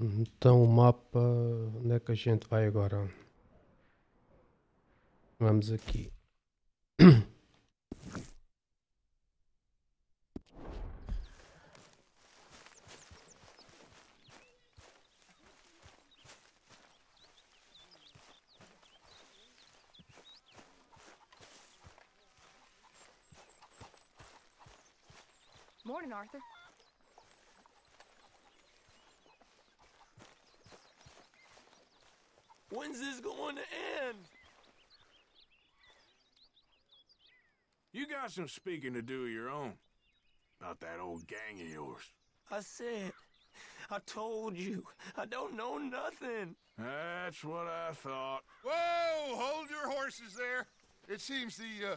Então o mapa, onde é que a gente vai agora? Vamos aqui. Got some speaking to do of your own. About that old gang of yours. I said, I told you, I don't know nothing. That's what I thought. Whoa! Hold your horses there. It seems the uh,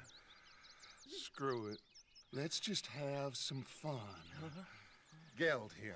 Screw it. Let's just have some fun. Uh-huh. Geld him.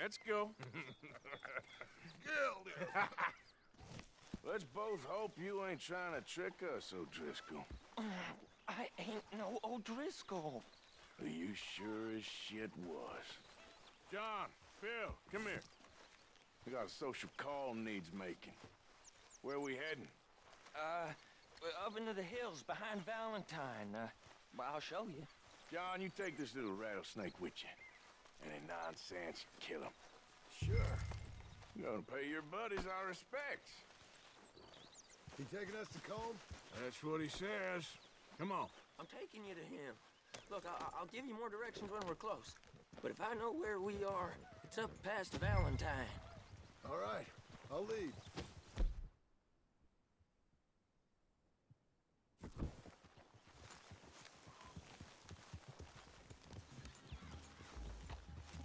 Let's go. Gilded. Let's both hope you ain't trying to trick us, O'Driscoll. I ain't no O'Driscoll. Are you sure as shit was. John, Phil, come here. We got a social call needs making. Where we heading? Uh, we're up into the hills behind Valentine. Uh, well, I'll show you. John, you take this little rattlesnake with you. Any nonsense, kill him. Sure. You gonna pay your buddies our respects. He taking us to Colm? That's what he says. Come on. I'm taking you to him. Look, I- I'll give you more directions when we're close. But if I know where we are, it's up past Valentine. All right. I'll lead.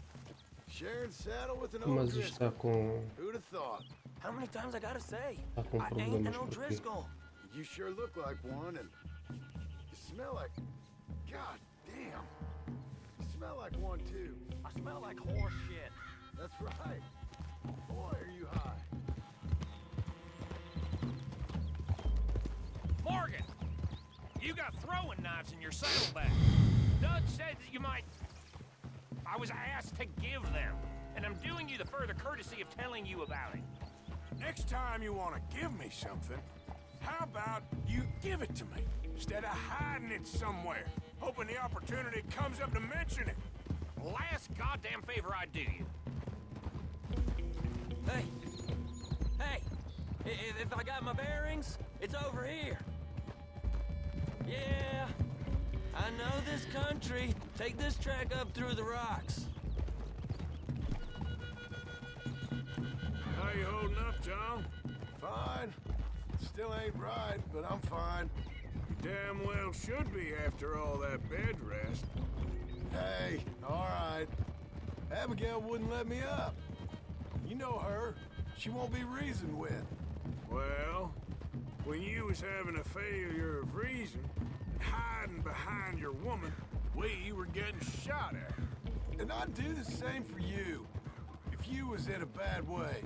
Sharing saddle with an Mas isto está com. Who'd have thought? How many times I gotta say? Está com I ain't an problemas porque. O'Driscoll. You sure look like one, and you smell like. God damn. You smell like one too. I smell like horse shit. That's right. Boy, are you high. Morgan! You got throwing knives in your saddlebag. Dutch said that you might... I was asked to give them, and I'm doing you the further courtesy of telling you about it. Next time you want to give me something, how about you give it to me instead of hiding it somewhere, hoping the opportunity comes up to mention it? Last goddamn favor I do you. Hey! Hey! I- If, if I got my bearings, it's over here. Yeah, I know this country. Take this track up through the rocks. How you holding up, John? Fine. Still ain't right, but I'm fine. You damn well should be after all that bed rest. Hey, all right. Abigail wouldn't let me up. You know her. She won't be reasoned with. Well, when you was having a failure of reason and hiding behind your woman, we were getting shot at. And I'd do the same for you. If you was in a bad way.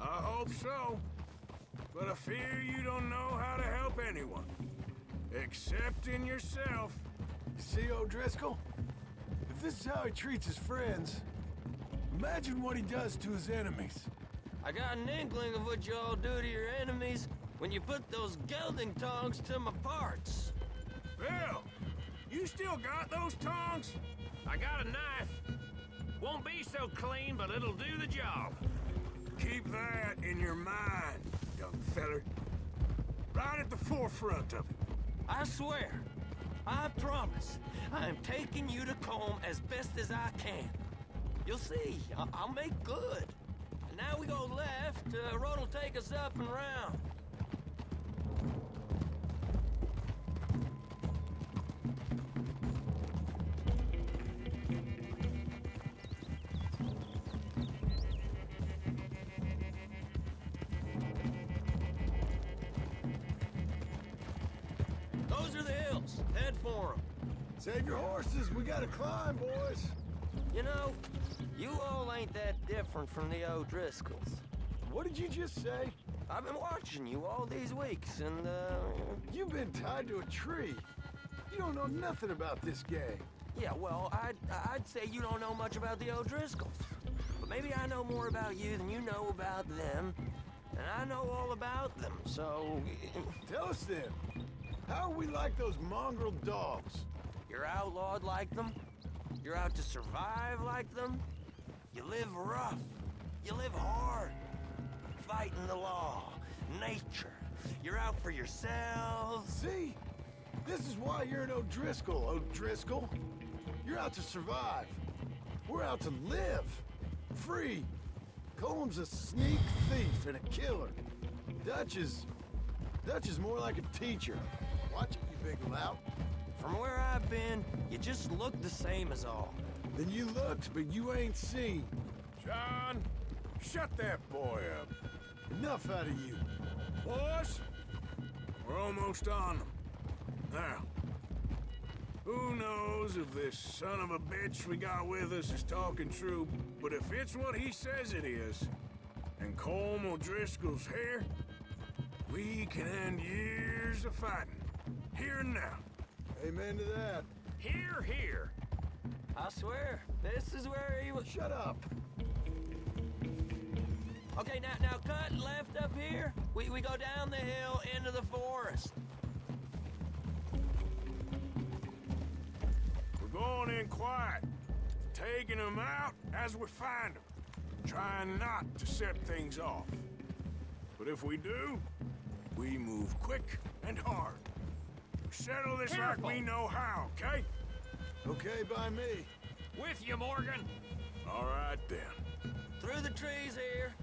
I hope so. but I fear you don't know how to help anyone. Except in yourself. You see O'Driscoll? If this is how he treats his friends, imagine what he does to his enemies. I got an inkling of what you all do to your enemies when you put those gelding tongs to my parts. Bill, you still got those tongs? I got a knife. Won't be so clean, but it'll do the job. Keep that in your mind, young feller. Right at the forefront of it. I swear, I promise, I am taking you to Colm as best as I can. You'll see, I- I'll make good. And now we go left, uh, road will take us up and round. Climb, boys. You know, you all ain't that different from the O'Driscolls. What did you just say? I've been watching you all these weeks, and, uh, You've been tied to a tree. You don't know nothing about this gang. yeah, well, I'd, I'd say you don't know much about the O'Driscolls. But maybe I know more about you than you know about them, and I know all about them, so... Tell us then, how are we like those mongrel dogs? You're outlawed like them? You're out to survive like them? You live rough. You live hard. Fighting the law, nature. You're out for yourselves. See? This is why you're an O'Driscoll, O'Driscoll. You're out to survive. We're out to live. Free. Colm's a sneak thief and a killer. Dutch is... Dutch is more like a teacher. Watch it, you big lout. From where I've been, you just look the same as all. Then you looked, but you ain't seen. John, shut that boy up. Enough out of you. Boys, we're almost on them. Now, who knows if this son of a bitch we got with us is talking true, but if it's what he says it is, and Colm O'Driscoll's here, we can end years of fighting. Here and now. Amen to that. Here, here. I swear, this is where he was. Shut up. Okay, now, now cut left up here. We, we go down the hill into the forest. We're going in quiet, taking them out as we find them, trying not to set things off. But if we do, we move quick and hard. We settle this Careful. like we know how, okay? Okay by me. With you, Morgan. All right then. Through the trees here.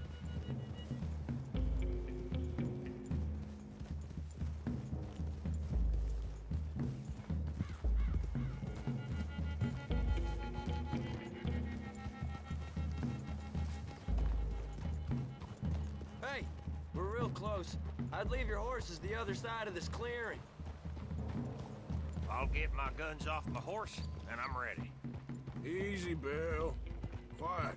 Hey, we're real close. I'd leave your horses the other side of this clearing. I'll get my guns off my horse, and I'm ready. Easy, Bill. Quiet.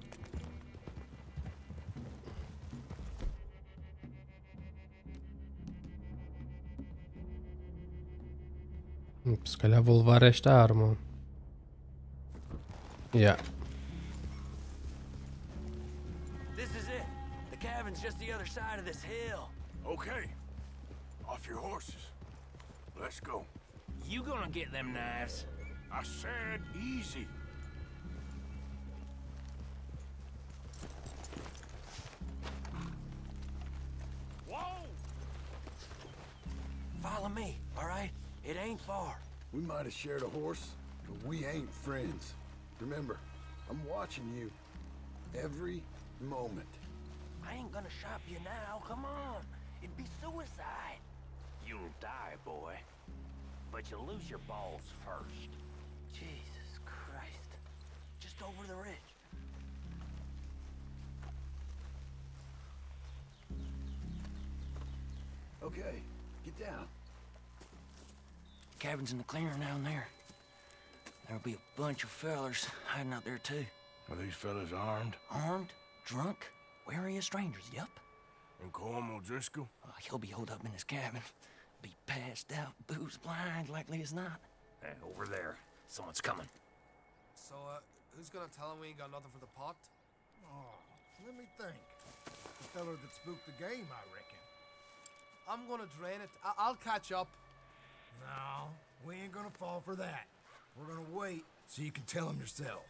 Hm, Se calhar vou levar esta arma. Yeah. This is it. The cabin's just the other side of this hill. Okay. Off your horses. Let's go. You gonna get them knives? I said easy. Whoa! Follow me, all right? It ain't far. We might have shared a horse, but we ain't friends. Remember, I'm watching you. Every moment. I ain't gonna shop you now. Come on. It'd be suicide. You'll die, boy. But you'll lose your balls first. Jesus Christ. Just over the ridge. Okay, get down. The Cabin's in the clearing down there. There'll be a bunch of fellers hiding out there too. Are these fellas armed? Armed, drunk, wary of strangers, yep. And Colm O'Driscoll? Uh, he'll be holed up in his cabin. Be passed out, booze blind, likely as not. Hey, over there. Someone's coming. So, uh, who's gonna tell him we ain't got nothing for the pot? Oh, let me think. The feller that spooked the game, I reckon. I'm gonna drain it. I- I'll catch up. No, we ain't gonna fall for that. We're gonna wait so you can tell him yourself.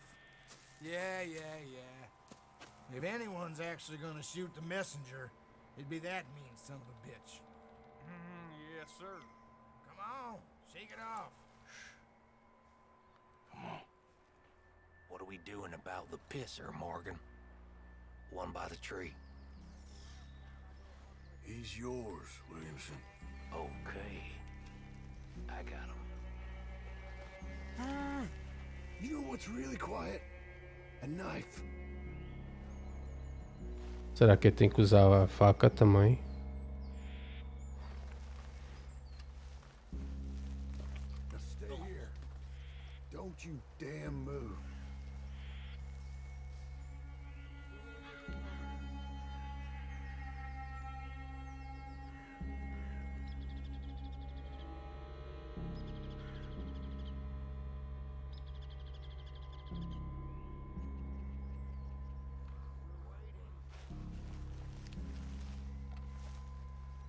Yeah, yeah, yeah. If anyone's actually gonna shoot the messenger, it'd be that mean son of a bitch. Yes, sir. Come on, shake it off. Come on. What are we doing about the pisser, Morgan? One by the tree. He's yours, Williamson. Okay. I got him. Ah, You know what's really quiet? A knife. Será que eu tenho que usar a faca também?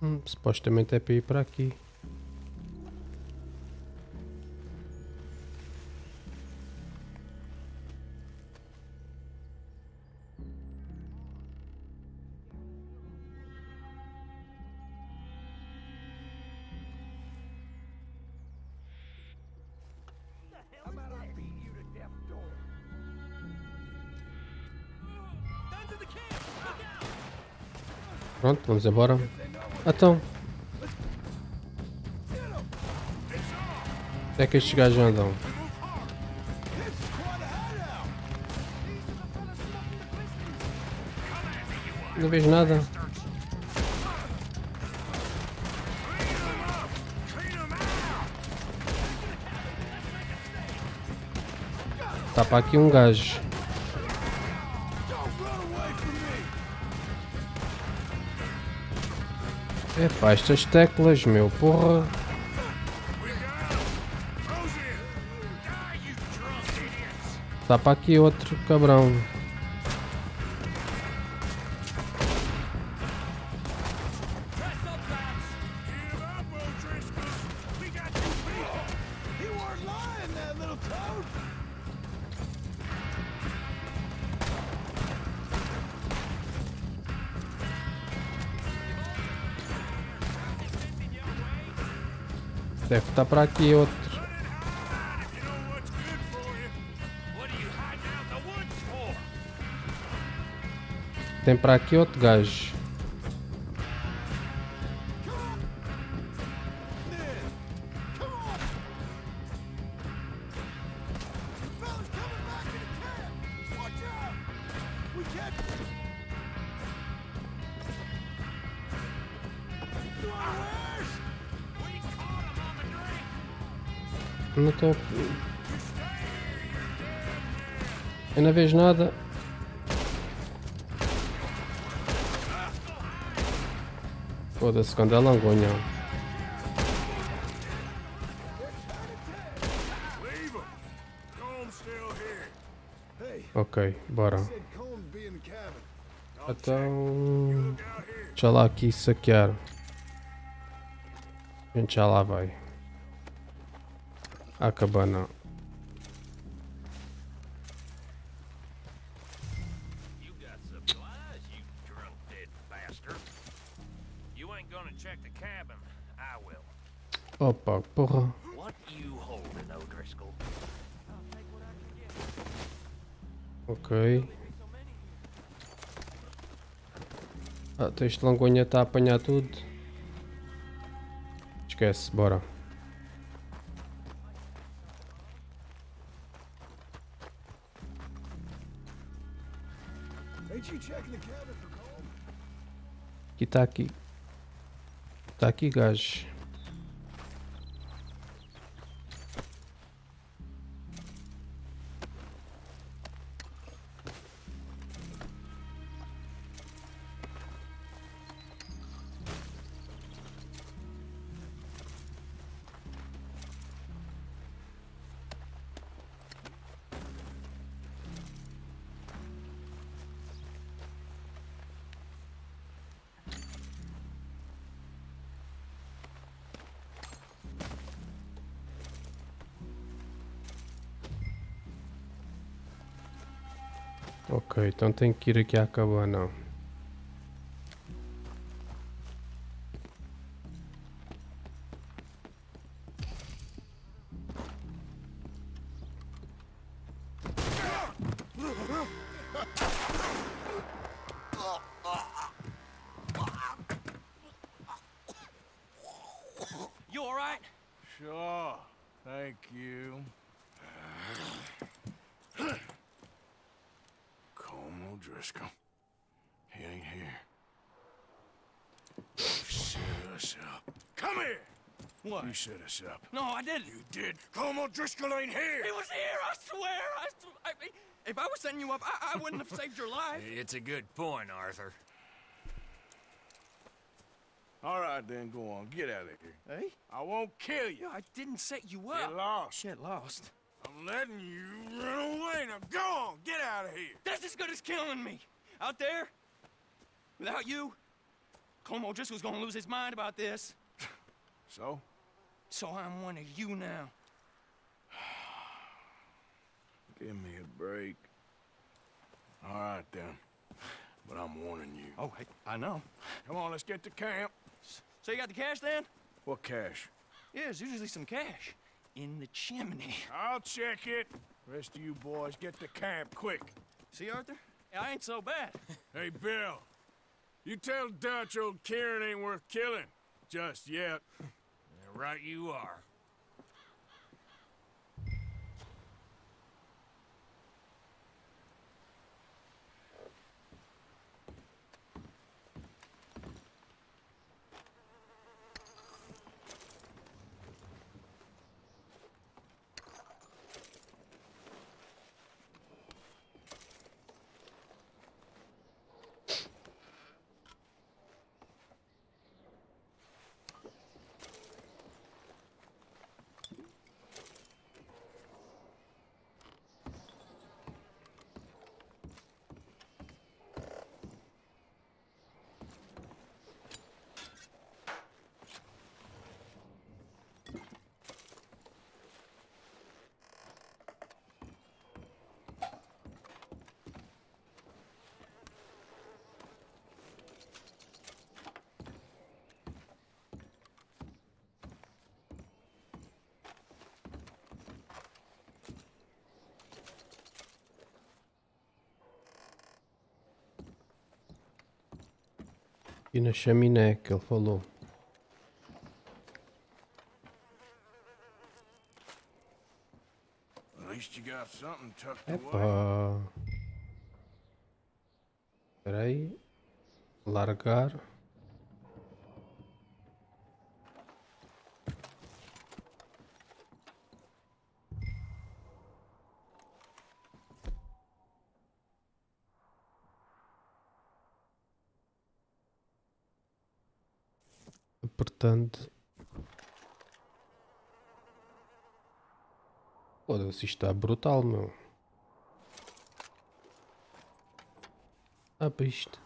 Hum, supostamente é para ir para aqui. Pronto, vamos embora. Então. É que estes gajos andam? Não vejo nada. Tá para aqui um gajo. Epá, estas teclas, meu, porra. Tá para aqui outro cabrão. Deve estar tá para aqui outro. Tem para aqui outro gajo. vejo nada. Foda-se, quando é langonha. Ok, bora. Então... Deixa lá aqui saquear. A gente já lá vai. A. Opa, porra. Ok. Ah, então este langonha está a apanhar tudo. Esquece, bora. Aqui está aqui. Está aqui gajo. Ok, então tenho que ir aqui à cabana. Colm O'Driscoll ain't here! He was here, I swear. I, I if I was setting you up, I, I wouldn't have saved your life. It's a good point, Arthur. All right, then, go on. Get out of here. Hey? I won't kill you. I didn't set you up. Get up. lost. Get lost. I'm letting you run away. Now go on. Get out of here. That's as good as killing me. Out there, without you, Colm O'Driscoll's gonna lose his mind about this. So? So I'm one of you now. Give me a break. All right, then. But I'm warning you. Oh, hey, I know. Come on, let's get to camp. So you got the cash then? What cash? Yeah, there's usually some cash in the chimney. I'll check it. Rest of you boys, get to camp quick. See, Arthur? I ain't so bad. Hey, Bill. You tell Dutch old Kieran ain't worth killing. Just yet. Yeah, right you are. E na chaminé que ele falou. Epa. Espera aí. Largar. Foda-se, isto está brutal, meu. Ah, para isto.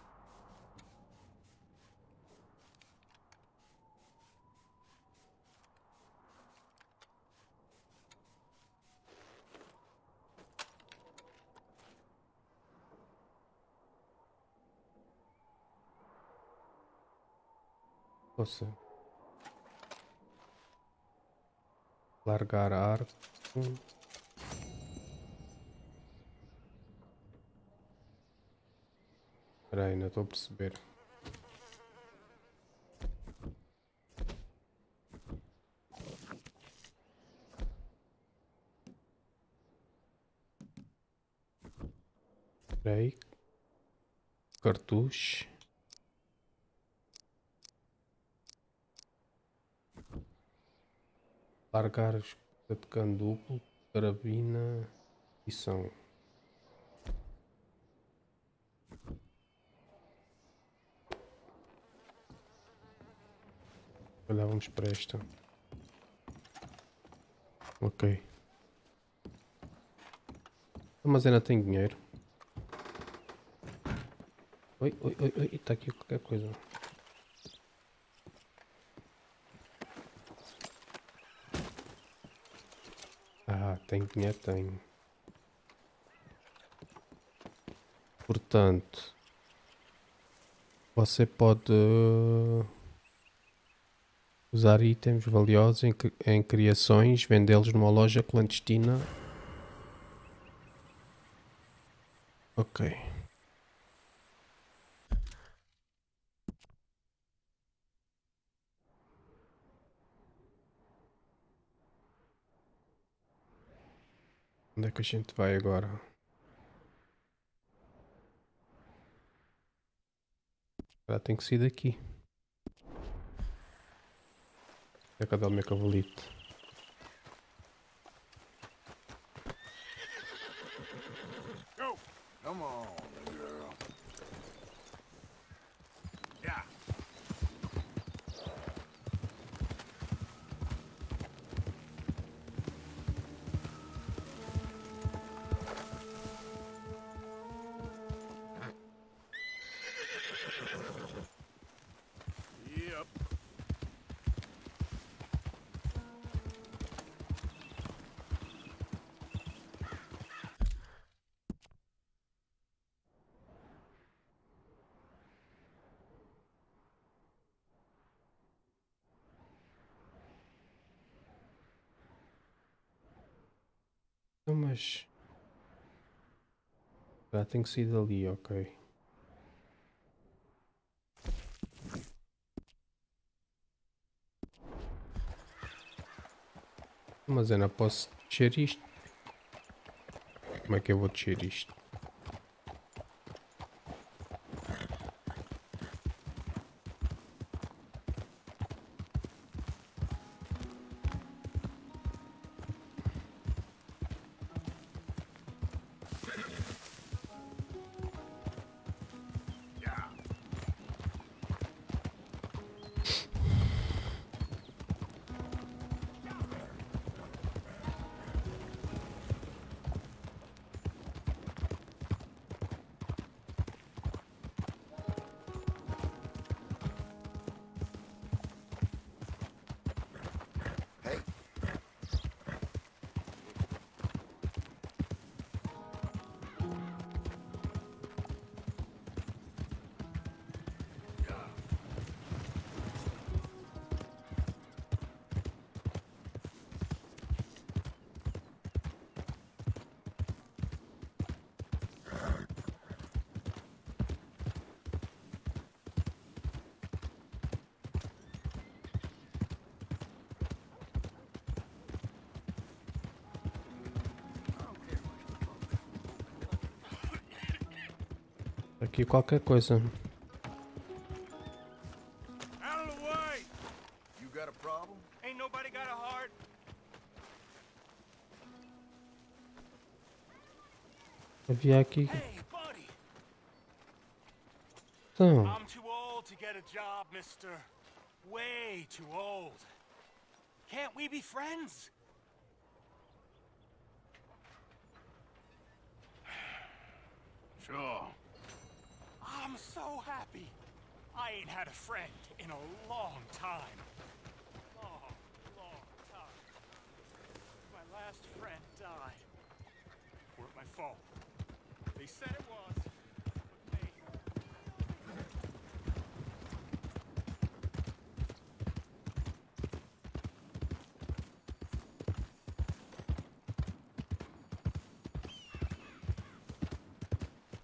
Posso. Largar arco. Espera aí, não estou a perceber. Espera aí. Cartucho. Largar escuta de cano duplo, carabina e som. Olha, vamos para esta. Ok. Mas ainda tem dinheiro. Oi, oi, oi, oi, está aqui qualquer coisa. Ah, tem dinheiro, tem. Portanto, você pode usar itens valiosos em, em criações, vendê-los numa loja clandestina. Ok. Onde é que a gente vai agora? Já tem que sair daqui. É a cadela meu cavalito. Mas. Já tem que sair dali, ok. Mas eu não posso descer isto. Como é que eu vou descer isto? Got a heart. Havia aqui. Então, I'm too old to get a job, mister. Way too old. Can't we be friends? I ain't had a friend in a long time. Long, long time. My last friend died. Weren't my fault. They said it was,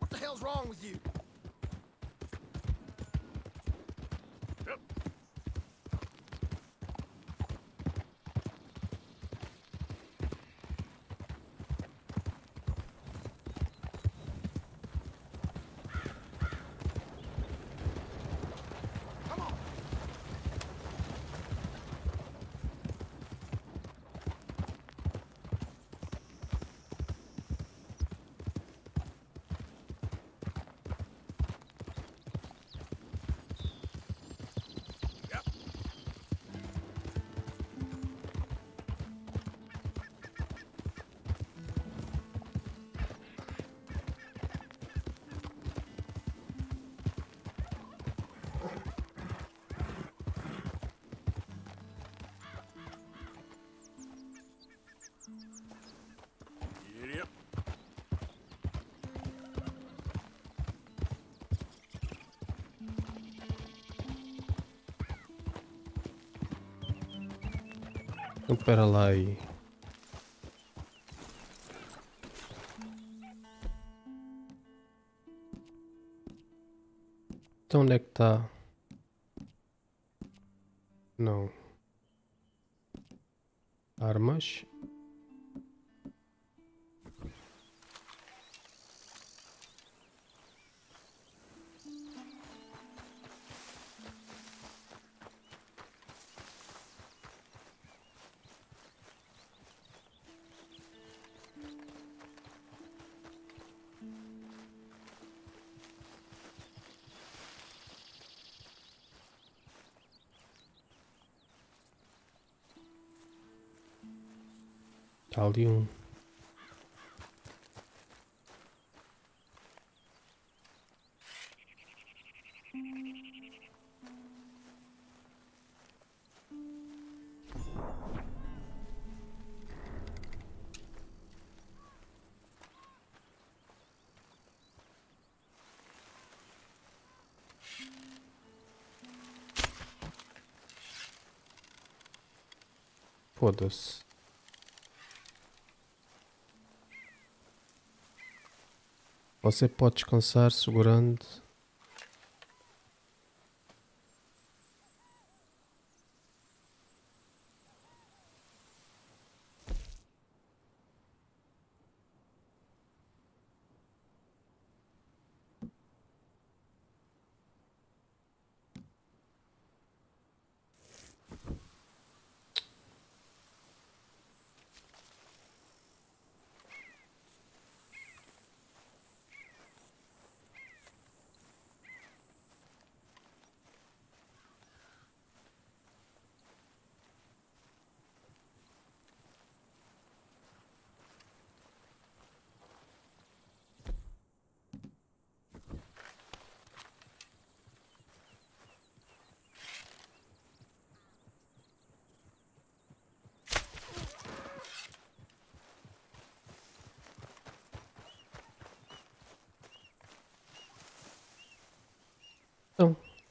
What the hell's wrong with you? Então pera lá aí. Então onde é que está? Não. Armas. Está ali um. Foda-se. Você pode descansar segurando.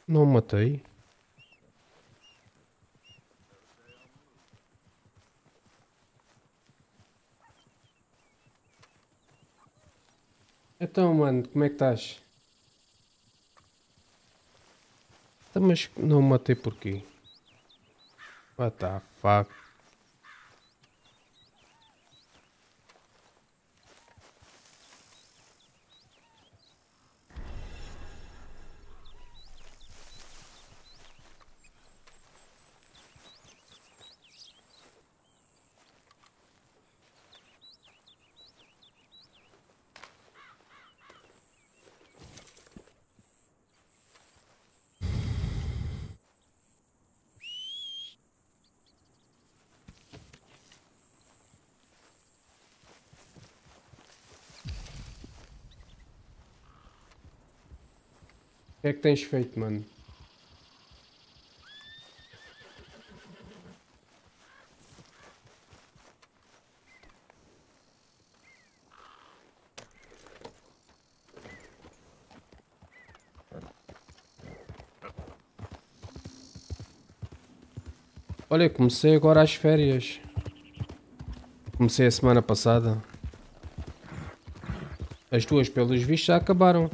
Não, matei. Então, mano, como é que estás? Então, mas não matei porquê? What the fuck? Que é que tens feito, mano? Olha, comecei agora as férias. Comecei a semana passada. As duas, pelos vistos, já acabaram.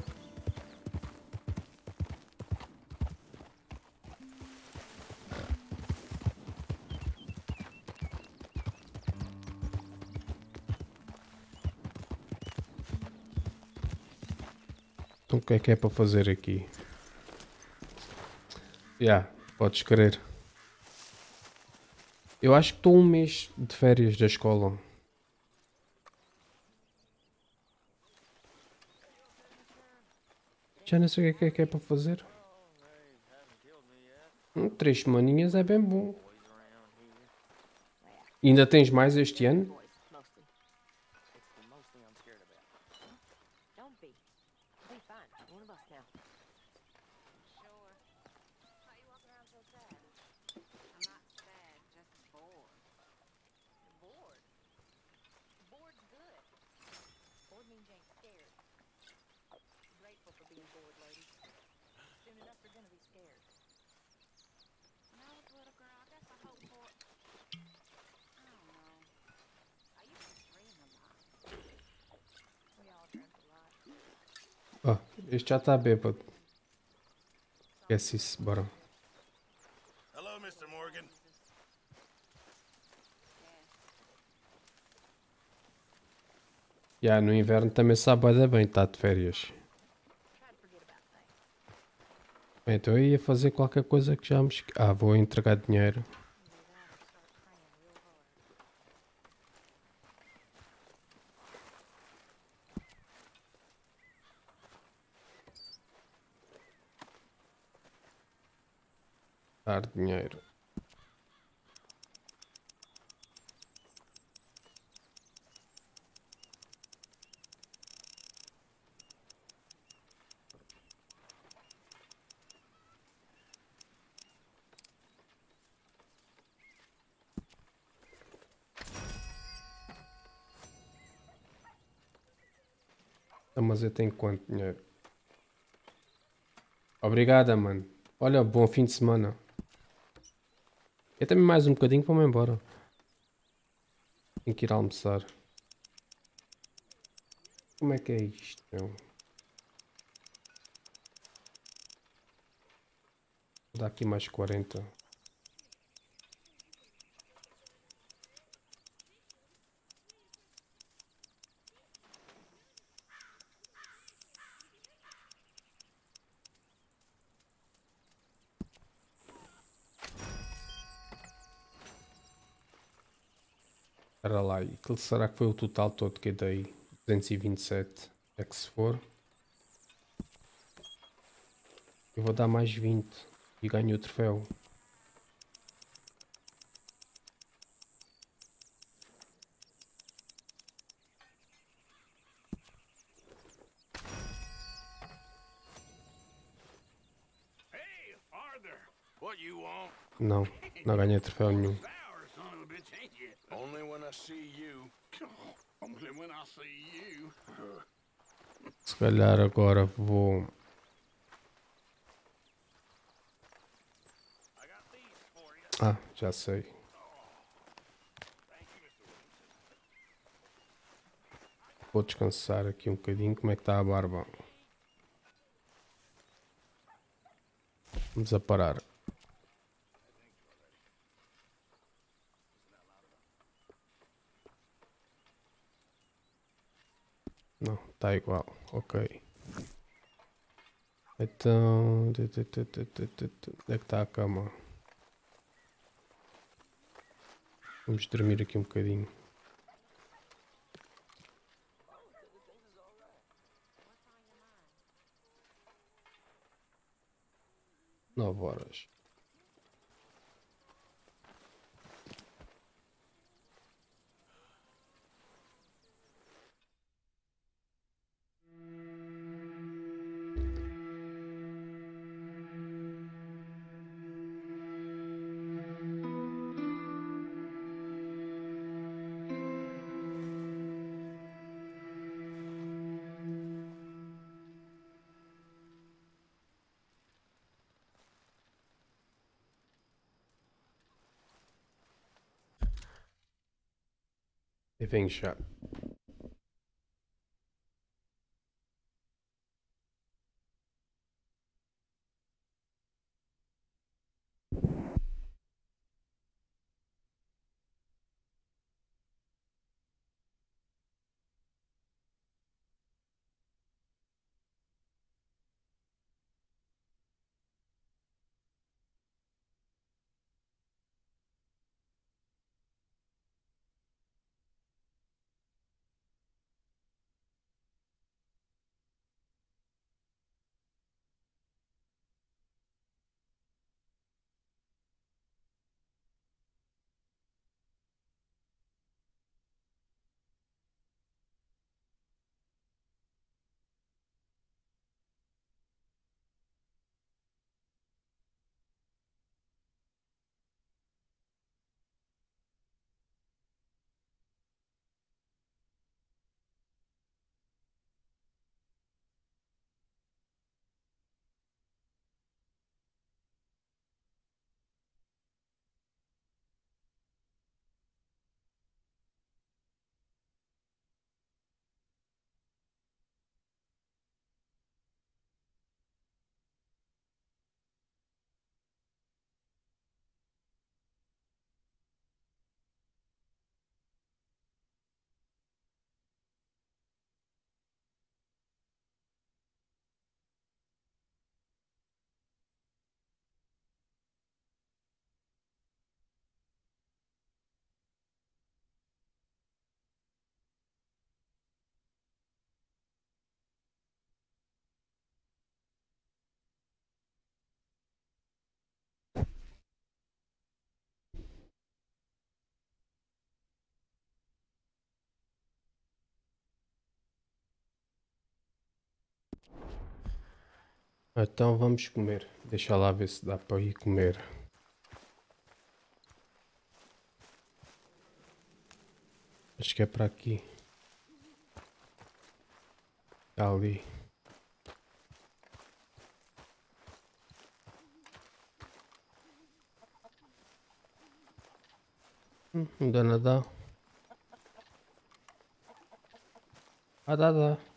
Então o que é que é para fazer aqui? Já, yeah, podes crer. Eu acho que estou um mês de férias da escola. Já não sei o que é que é para fazer. Hum, três semaninhas é bem bom. Ainda tens mais este ano? Já está bêbado. Esquece isso, bora. Hello, Mr. Morgan. Já, no inverno também sabe bem, está de férias. Bem, Então eu ia fazer qualquer coisa que já me... Ah, vou entregar dinheiro. Dar dinheiro. Ah, mas eu tenho quanto dinheiro? Obrigada, mano. Olha, bom fim de semana. Eu também mais um bocadinho me embora. Tenho que ir almoçar. Como é que é isto? Vou dar aqui mais 40. Espera lá, e aquilo será que foi o total todo que eu dei? 227. É que se for. Eu vou dar mais 20 e ganho o troféu. Não, não ganhei troféu nenhum. Calhar agora vou. Ah, já sei. Vou descansar aqui um bocadinho. Como é que está a barba? Vamos a parar. Não, está igual. Ok. Então. Onde é que está a cama? Vamos dormir aqui um bocadinho. Nove horas. E venho Então vamos comer. Deixa lá ver se dá para ir comer. Acho que é para aqui. Tá ali. Hum, não dá. Ah, dá, dá.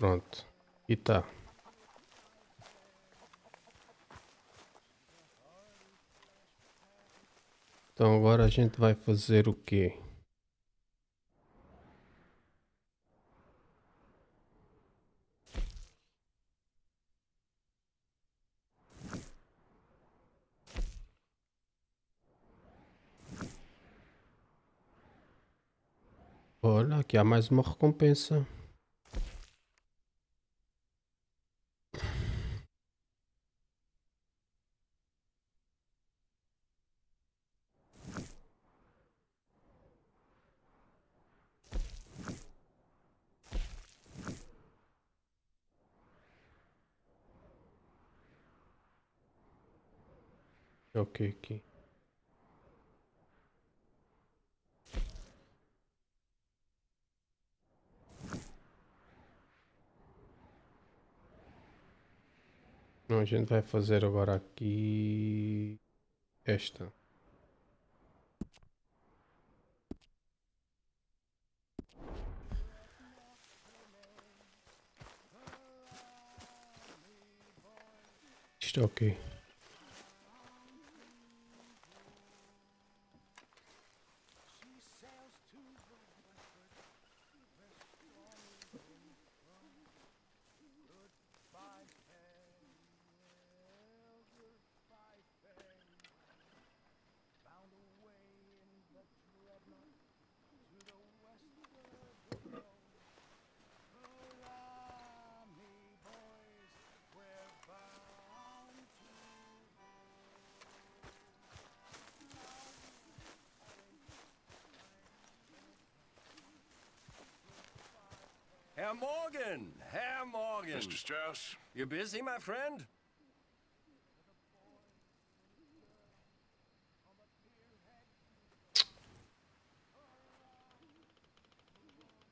Pronto. E tá. Então agora a gente vai fazer o quê? Olha, aqui há mais uma recompensa. Ok, aqui. Não, a gente vai fazer agora aqui esta. Isto é ok. Strauss, You busy, my friend?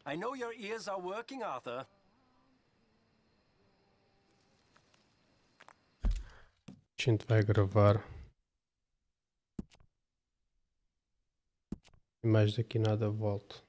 I know your ears are working, Arthur. Gravar. E mais daqui nada volto.